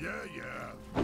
Yeah, yeah.